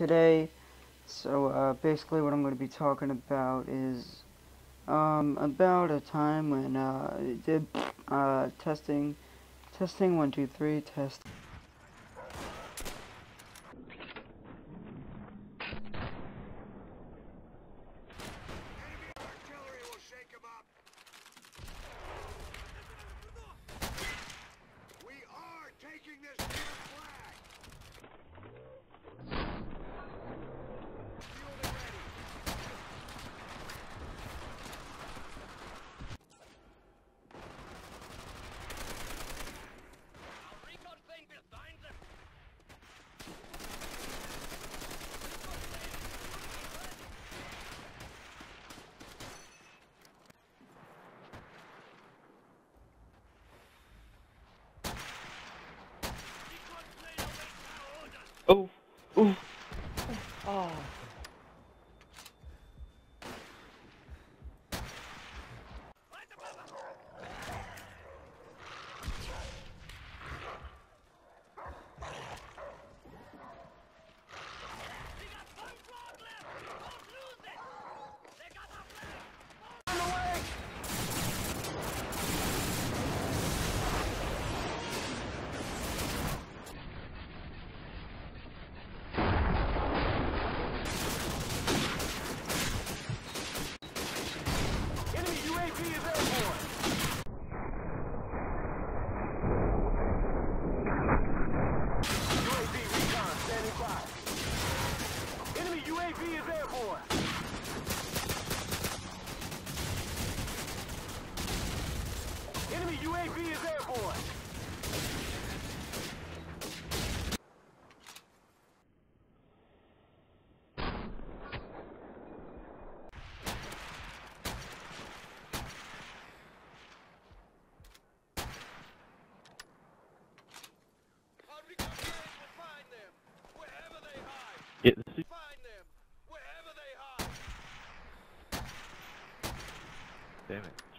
today. So uh, basically what I'm going to be talking about is um, about a time when uh, I did uh, testing, testing, one, two, three, test. Oh, oh, UAV is airborne. Yeah, this is Damn it.